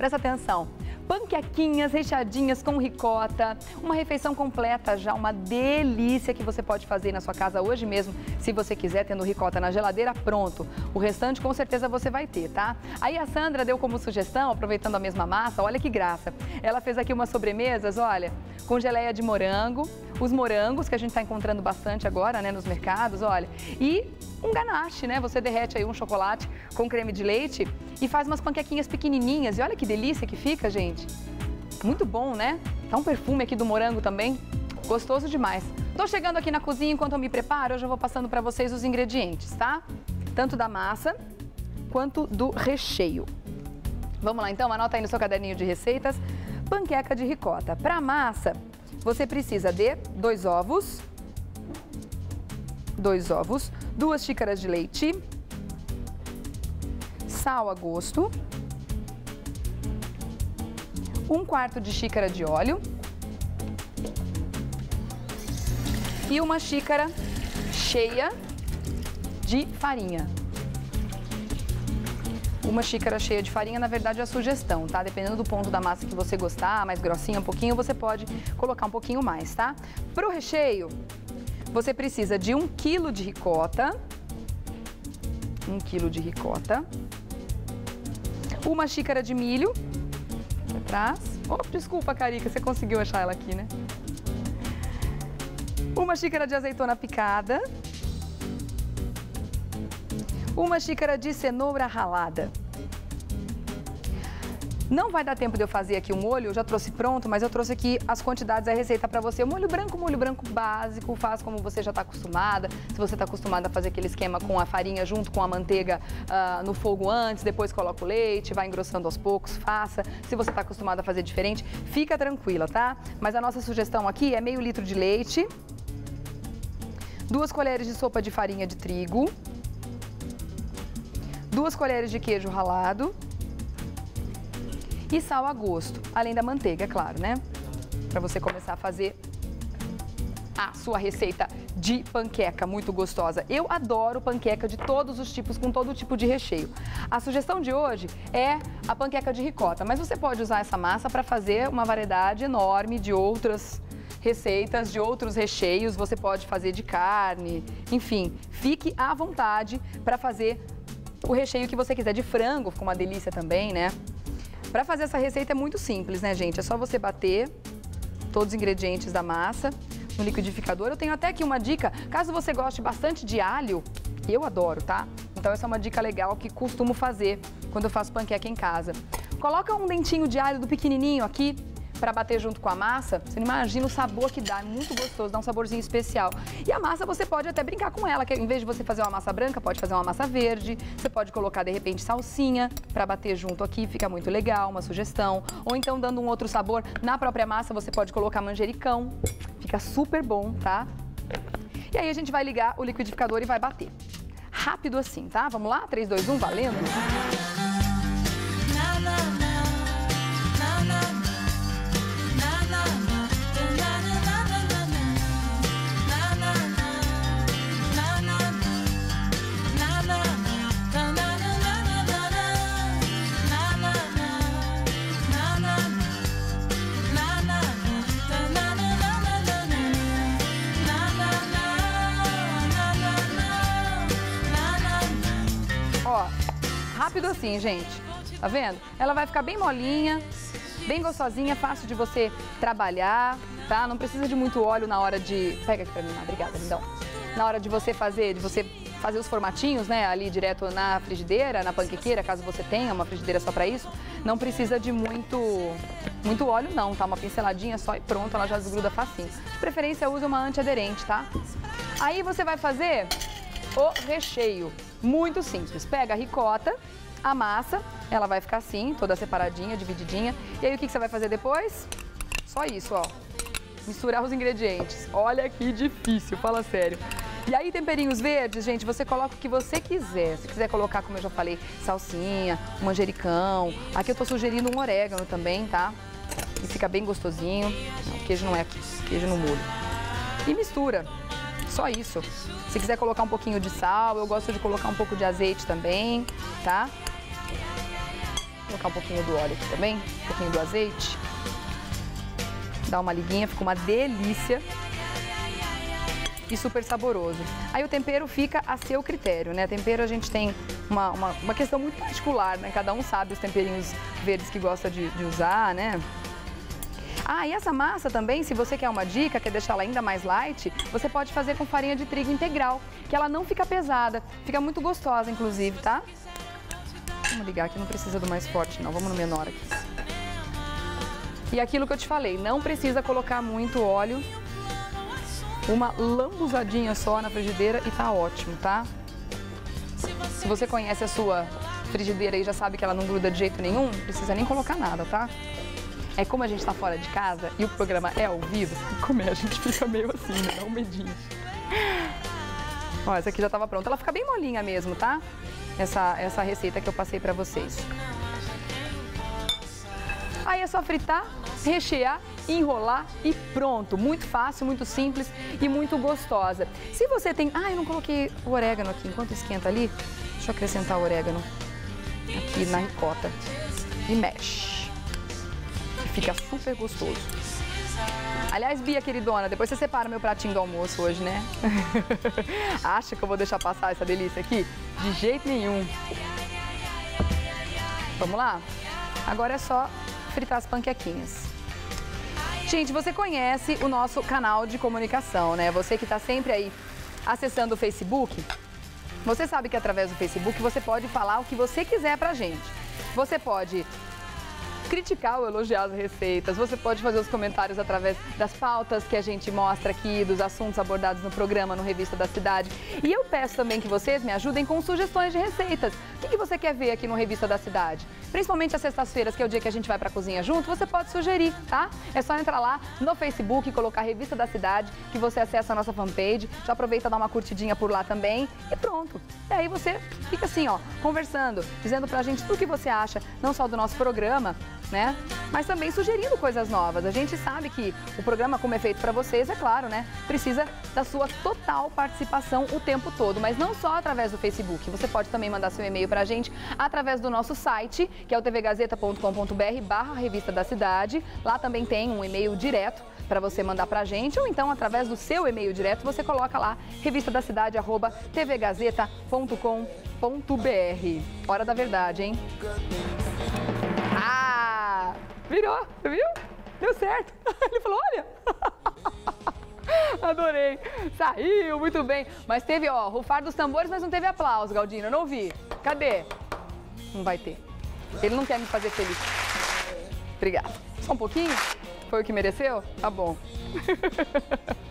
Presta atenção panquequinhas recheadinhas com ricota, uma refeição completa já, uma delícia que você pode fazer na sua casa hoje mesmo, se você quiser, tendo ricota na geladeira, pronto. O restante com certeza você vai ter, tá? Aí a Sandra deu como sugestão, aproveitando a mesma massa, olha que graça. Ela fez aqui umas sobremesas, olha, com geleia de morango, os morangos, que a gente está encontrando bastante agora, né, nos mercados, olha, e um ganache, né? Você derrete aí um chocolate com creme de leite e faz umas panquequinhas pequenininhas. E olha que delícia que fica, gente. Muito bom, né? Tá um perfume aqui do morango também. Gostoso demais. Tô chegando aqui na cozinha enquanto eu me preparo, eu já vou passando para vocês os ingredientes, tá? Tanto da massa quanto do recheio. Vamos lá então, anota aí no seu caderninho de receitas. Panqueca de ricota. Para massa, você precisa de dois ovos, dois ovos, duas xícaras de leite, sal a gosto, um quarto de xícara de óleo e uma xícara cheia de farinha. Uma xícara cheia de farinha, na verdade, é a sugestão, tá? Dependendo do ponto da massa que você gostar, mais grossinha um pouquinho, você pode colocar um pouquinho mais, tá? Para o recheio, você precisa de um quilo de ricota, um quilo de ricota, uma xícara de milho, atrás. Oh, desculpa, Carica, você conseguiu achar ela aqui, né? Uma xícara de azeitona picada, uma xícara de cenoura ralada. Não vai dar tempo de eu fazer aqui o molho, eu já trouxe pronto, mas eu trouxe aqui as quantidades da receita para você. O molho branco, molho branco básico, faz como você já está acostumada. Se você está acostumada a fazer aquele esquema com a farinha junto com a manteiga uh, no fogo antes, depois coloca o leite, vai engrossando aos poucos, faça. Se você está acostumada a fazer diferente, fica tranquila, tá? Mas a nossa sugestão aqui é meio litro de leite, duas colheres de sopa de farinha de trigo, duas colheres de queijo ralado, e sal a gosto, além da manteiga, é claro, né? Para você começar a fazer a sua receita de panqueca muito gostosa. Eu adoro panqueca de todos os tipos, com todo tipo de recheio. A sugestão de hoje é a panqueca de ricota, mas você pode usar essa massa para fazer uma variedade enorme de outras receitas, de outros recheios. Você pode fazer de carne, enfim, fique à vontade para fazer o recheio que você quiser. De frango, fica uma delícia também, né? Para fazer essa receita é muito simples, né, gente? É só você bater todos os ingredientes da massa no liquidificador. Eu tenho até aqui uma dica, caso você goste bastante de alho, eu adoro, tá? Então essa é uma dica legal que costumo fazer quando eu faço panqueca em casa. Coloca um dentinho de alho do pequenininho aqui para bater junto com a massa, você não imagina o sabor que dá, é muito gostoso, dá um saborzinho especial. E a massa você pode até brincar com ela, que em vez de você fazer uma massa branca, pode fazer uma massa verde, você pode colocar de repente salsinha para bater junto aqui, fica muito legal, uma sugestão. Ou então dando um outro sabor, na própria massa você pode colocar manjericão, fica super bom, tá? E aí a gente vai ligar o liquidificador e vai bater. Rápido assim, tá? Vamos lá? 3, 2, 1, valendo! Rápido assim, gente. Tá vendo? Ela vai ficar bem molinha, bem gostosinha, fácil de você trabalhar, tá? Não precisa de muito óleo na hora de... Pega aqui pra mim, obrigada, lindão. Na hora de você fazer, de você fazer os formatinhos, né, ali direto na frigideira, na panquequeira, caso você tenha uma frigideira só para isso, não precisa de muito muito óleo não, tá? Uma pinceladinha só e pronto, ela já desgruda facinho. De preferência, use uma antiaderente, tá? Aí você vai fazer o recheio. Muito simples. Pega a ricota, a massa, ela vai ficar assim, toda separadinha, divididinha. E aí o que, você vai fazer depois? Só isso, ó. Misturar os ingredientes. Olha que difícil, fala sério. E aí, temperinhos verdes, gente, você coloca o que você quiser. Se quiser colocar, como eu já falei, salsinha, manjericão. Aqui eu tô sugerindo um orégano também, tá? E fica bem gostosinho. Não, queijo não é queijo no molho. E mistura. Só isso. Se quiser colocar um pouquinho de sal, eu gosto de colocar um pouco de azeite também, tá? Colocar um pouquinho do óleo aqui também, um pouquinho do azeite. Dá uma liguinha, fica uma delícia e super saboroso. Aí o tempero fica a seu critério, né? Tempero a gente tem uma, uma, uma questão muito particular, né? Cada um sabe os temperinhos verdes que gosta de, de usar, né? Ah, e essa massa também, se você quer uma dica, quer deixar ela ainda mais light, você pode fazer com farinha de trigo integral, que ela não fica pesada, fica muito gostosa, inclusive, tá? Vamos ligar aqui, não precisa do mais forte, não. Vamos no menor aqui. E aquilo que eu te falei, não precisa colocar muito óleo uma lambuzadinha só na frigideira e tá ótimo, tá? Se você conhece a sua frigideira e já sabe que ela não gruda de jeito nenhum, não precisa nem colocar nada, tá? É como a gente tá fora de casa e o programa é ao vivo, comer a gente fica meio assim, né? Dá um medinho. Ó, essa aqui já tava pronta. Ela fica bem molinha mesmo, tá? Essa, essa receita que eu passei pra vocês. Aí é só fritar, rechear enrolar e pronto. Muito fácil, muito simples e muito gostosa. Se você tem... Ah, eu não coloquei o orégano aqui. Enquanto esquenta ali, deixa eu acrescentar o orégano aqui na ricota. E mexe. Fica super gostoso. Aliás, Bia, queridona, depois você separa meu pratinho do almoço hoje, né? Acha que eu vou deixar passar essa delícia aqui? De jeito nenhum. Vamos lá? Agora é só fritar as panquequinhas. Gente, você conhece o nosso canal de comunicação, né? Você que está sempre aí acessando o Facebook, você sabe que através do Facebook você pode falar o que você quiser pra gente. Você pode criticar ou elogiar as receitas. Você pode fazer os comentários através das pautas que a gente mostra aqui, dos assuntos abordados no programa, no Revista da Cidade. E eu peço também que vocês me ajudem com sugestões de receitas. O que você quer ver aqui no Revista da Cidade? Principalmente às sextas-feiras, que é o dia que a gente vai para a cozinha junto, você pode sugerir, tá? É só entrar lá no Facebook e colocar Revista da Cidade, que você acessa a nossa fanpage. Já aproveita dá uma curtidinha por lá também e pronto. E aí você fica assim, ó, conversando, dizendo pra gente tudo o que você acha, não só do nosso programa, né? Mas também sugerindo coisas novas. A gente sabe que o programa, como é feito para vocês, é claro, né? Precisa da sua total participação o tempo todo, mas não só através do Facebook. Você pode também mandar seu e-mail para a gente através do nosso site, que é o tvgazeta.com.br barra Revista da Cidade. Lá também tem um e-mail direto para você mandar para a gente, ou então através do seu e-mail direto, você coloca lá revistadacidade@tvgazeta.com.br. Hora da verdade, hein? Virou, viu? Deu certo. Ele falou, olha. Adorei. Saiu, muito bem. Mas teve, ó, rufar dos tambores, mas não teve aplauso, Galdino. Eu não vi. Cadê? Não vai ter. Ele não quer me fazer feliz. Obrigada. Só um pouquinho? Foi o que mereceu? Tá bom.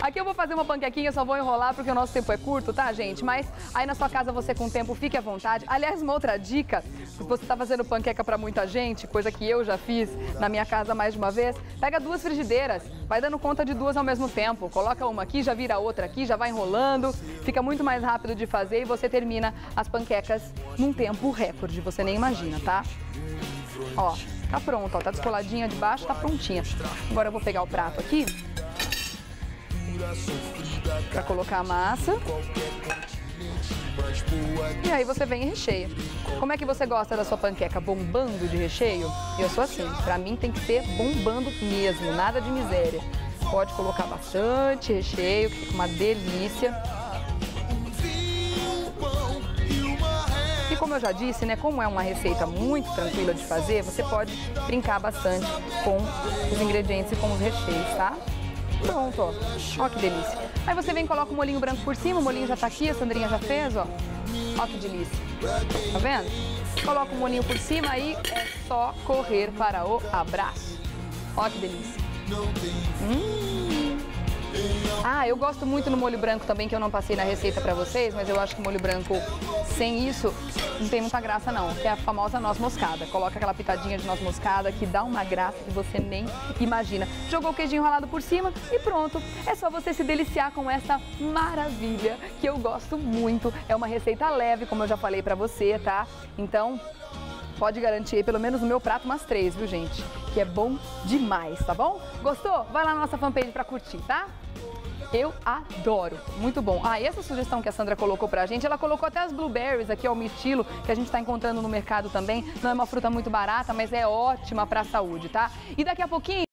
Aqui eu vou fazer uma panquequinha, só vou enrolar porque o nosso tempo é curto, tá, gente? Mas aí na sua casa você com tempo, fique à vontade. Aliás, uma outra dica, se você está fazendo panqueca para muita gente, coisa que eu já fiz na minha casa mais de uma vez, pega duas frigideiras, vai dando conta de duas ao mesmo tempo. Coloca uma aqui, já vira outra aqui, já vai enrolando, fica muito mais rápido de fazer e você termina as panquecas num tempo recorde, você nem imagina, tá? Ó, tá pronto, ó, tá descoladinha de baixo, tá prontinha. Agora eu vou pegar o prato aqui para colocar a massa. E aí você vem e recheia. Como é que você gosta da sua panqueca? Bombando de recheio? Eu sou assim, pra mim tem que ser bombando mesmo, nada de miséria. Pode colocar bastante recheio, que fica uma delícia. E como eu já disse, né, como é uma receita muito tranquila de fazer, você pode brincar bastante com os ingredientes e com os recheios, tá? Pronto, ó. Ó que delícia. Aí você vem e coloca o molinho branco por cima, o molinho já tá aqui, a Sandrinha já fez, ó. Ó que delícia. Tá vendo? Coloca o molinho por cima, aí é só correr para o abraço. Ó que delícia. Hum. Ah, eu gosto muito no molho branco também, que eu não passei na receita pra vocês, mas eu acho que molho branco sem isso não tem muita graça não, que é a famosa noz moscada. Coloca aquela pitadinha de noz moscada que dá uma graça que você nem imagina. Jogou o queijinho ralado por cima e pronto. É só você se deliciar com essa maravilha que eu gosto muito. É uma receita leve, como eu já falei pra você, tá? Então, pode garantir pelo menos no meu prato umas três, viu gente? Que é bom demais, tá bom? Gostou? Vai lá na nossa fanpage pra curtir, tá? Eu adoro, muito bom. Ah, e essa sugestão que a Sandra colocou pra gente, ela colocou até as blueberries aqui, ó, o mirtilo, que a gente tá encontrando no mercado também. Não é uma fruta muito barata, mas é ótima pra saúde, tá? E daqui a pouquinho